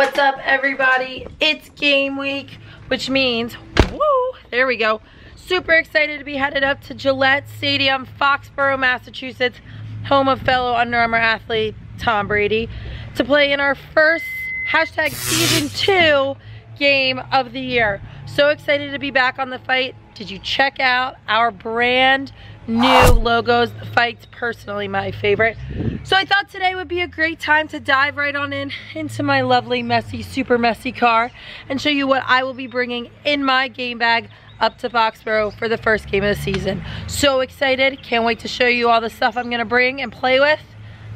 What's up everybody? It's game week, which means, woo, there we go. Super excited to be headed up to Gillette Stadium, Foxborough, Massachusetts, home of fellow Under Armour athlete Tom Brady, to play in our first hashtag season two game of the year. So excited to be back on the fight. Did you check out our brand new logos? The fight's personally my favorite. So I thought today would be a great time to dive right on in into my lovely, messy, super messy car and show you what I will be bringing in my game bag up to Foxborough for the first game of the season. So excited, can't wait to show you all the stuff I'm gonna bring and play with.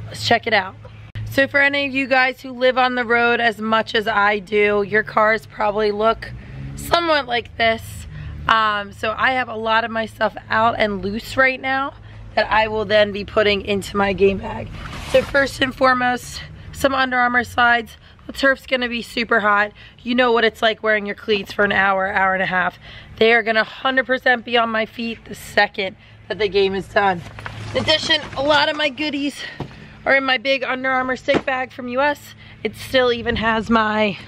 Let's check it out. So for any of you guys who live on the road as much as I do, your cars probably look somewhat like this. Um, so I have a lot of my stuff out and loose right now that I will then be putting into my game bag. So first and foremost, some Under Armour slides. The turf's gonna be super hot. You know what it's like wearing your cleats for an hour, hour and a half. They are gonna 100% be on my feet the second that the game is done. In addition, a lot of my goodies are in my big Under Armour stick bag from US. It still even has my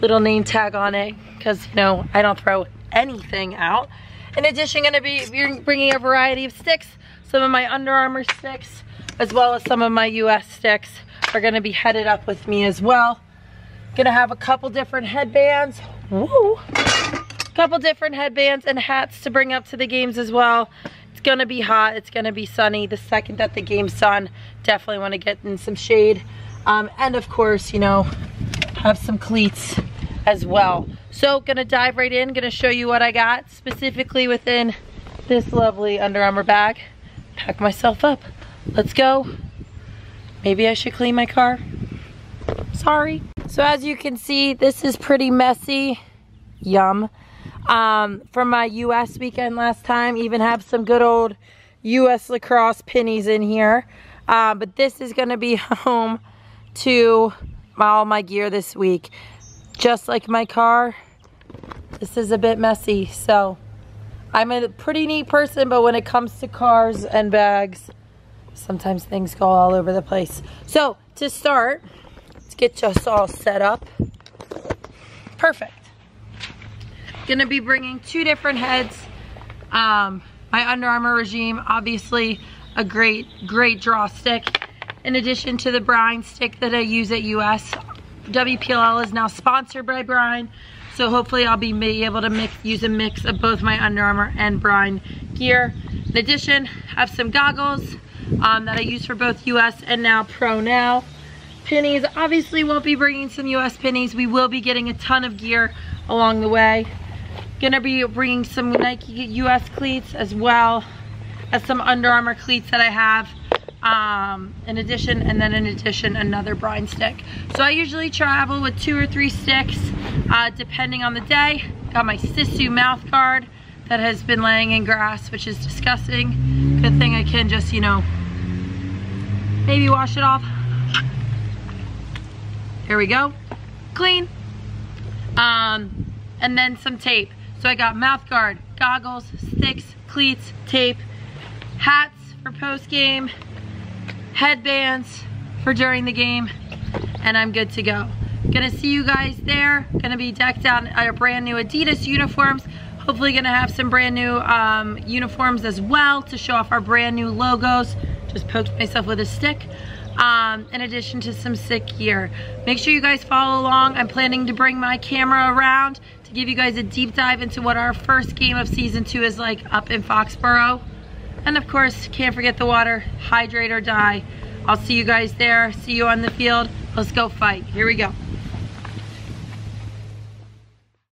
little name tag on it because, you know, I don't throw anything out. In addition, gonna be bringing a variety of sticks some of my Under Armour sticks, as well as some of my US sticks are gonna be headed up with me as well. Gonna have a couple different headbands. Woo! Couple different headbands and hats to bring up to the games as well. It's gonna be hot, it's gonna be sunny. The second that the game's done, definitely wanna get in some shade. Um, and of course, you know, have some cleats as well. So gonna dive right in, gonna show you what I got specifically within this lovely Under Armour bag pack myself up. Let's go. Maybe I should clean my car. Sorry. So as you can see, this is pretty messy. Yum. Um, from my US weekend last time, even have some good old US lacrosse pennies in here. Uh, but this is gonna be home to all my gear this week. Just like my car, this is a bit messy, so I'm a pretty neat person, but when it comes to cars and bags, sometimes things go all over the place. So to start, let's get us all set up. Perfect. Gonna be bringing two different heads. Um, my Under Armour regime, obviously a great, great draw stick. In addition to the brine stick that I use at US, WPLL is now sponsored by Brine. So hopefully I'll be able to mix, use a mix of both my Under Armour and Brine gear. In addition, I have some goggles um, that I use for both US and now Pro Now. Pennies, obviously won't be bringing some US pennies. We will be getting a ton of gear along the way. Gonna be bringing some Nike US cleats as well as some Under Armour cleats that I have um, in addition, and then in addition, another brine stick. So I usually travel with two or three sticks, uh, depending on the day. Got my Sisu mouth guard that has been laying in grass, which is disgusting. Good thing I can just, you know, maybe wash it off. Here we go, clean. Um, and then some tape. So I got mouth guard, goggles, sticks, cleats, tape, hats for post game, headbands for during the game, and I'm good to go. Gonna see you guys there. Gonna be decked out in our brand new Adidas uniforms. Hopefully gonna have some brand new um, uniforms as well to show off our brand new logos. Just poked myself with a stick. Um, in addition to some sick gear. Make sure you guys follow along. I'm planning to bring my camera around to give you guys a deep dive into what our first game of season two is like up in Foxborough. And of course, can't forget the water, hydrate or die. I'll see you guys there, see you on the field. Let's go fight, here we go.